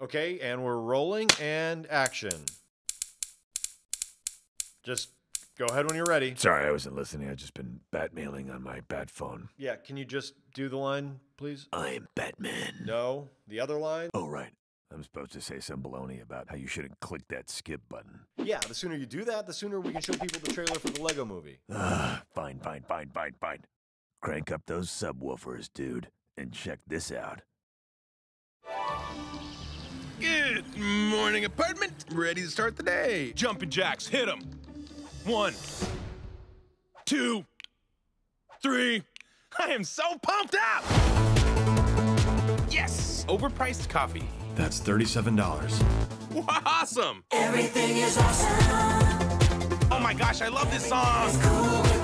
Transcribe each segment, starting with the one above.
Okay, and we're rolling and action. Just go ahead when you're ready. Sorry, I wasn't listening. I've just been batmailing on my bat phone. Yeah, can you just do the line, please? I'm Batman. No, the other line? Oh, right. I'm supposed to say some baloney about how you shouldn't click that skip button. Yeah, the sooner you do that, the sooner we can show people the trailer for the Lego movie. Ah, fine, fine, fine, fine, fine. Crank up those subwoofers, dude, and check this out. Good morning, apartment. Ready to start the day. Jumping jacks, hit them. One, two, three. I am so pumped up. Yes, overpriced coffee. That's $37. Awesome. Everything is awesome. Oh my gosh, I love this song.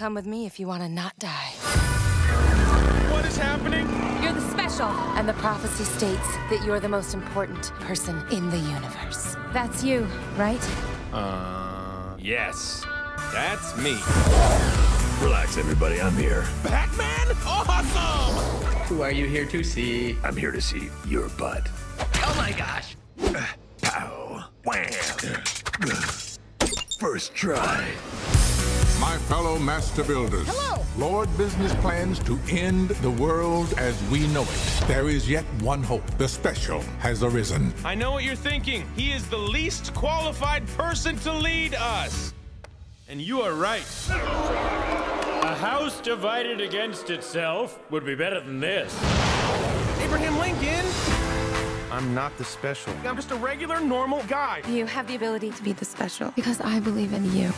Come with me if you want to not die. What is happening? You're the special. And the prophecy states that you're the most important person in the universe. That's you, right? Uh, yes, that's me. Relax, everybody. I'm here. Batman? Awesome! Who are you here to see? I'm here to see your butt. Oh my gosh. Pow. Wham. First try. My fellow master builders. Hello. Lord Business plans to end the world as we know it. There is yet one hope. The special has arisen. I know what you're thinking. He is the least qualified person to lead us. And you are right. A house divided against itself would be better than this. Abraham Lincoln. I'm not the special. I'm just a regular, normal guy. You have the ability to be the special because I believe in you.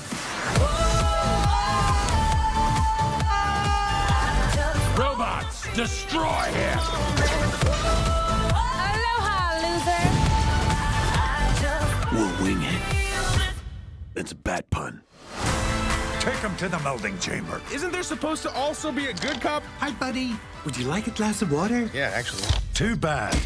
Robots, destroy him! Aloha, loser! We'll wing it. It's a bat pun. Take him to the melding chamber. Isn't there supposed to also be a good cop? Hi, buddy. Would you like a glass of water? Yeah, actually. Too bad.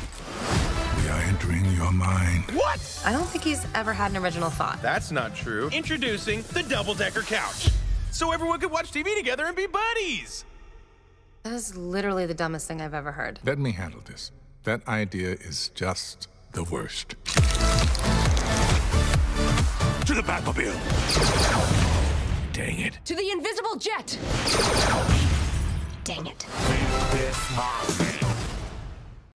We are entering your mind. What? I don't think he's ever had an original thought. That's not true. Introducing the double decker couch. So everyone could watch TV together and be buddies. That is literally the dumbest thing I've ever heard. Let me handle this. That idea is just the worst. To the Batmobile. Dang it. To the invisible jet! Dang it. This